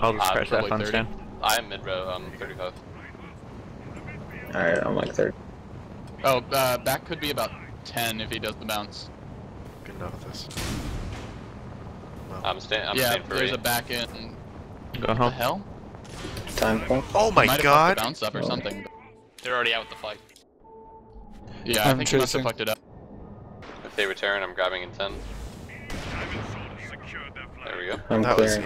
I'll just crash that fun stand. I'm mid row, um, 35. Alright, I'm like third. Oh, uh, back could be about 10 if he does the bounce. Good enough with this. Well, I'm staying. I'm yeah, staying for there's eight. a back in. Go the home. hell? Time point. oh my Might have god! the bounce up or Oh. something. They're already out with the fight. Yeah, I i think think he must have fucked it up. If they return, I'm grabbing in 10. There we go. I'm That was clearing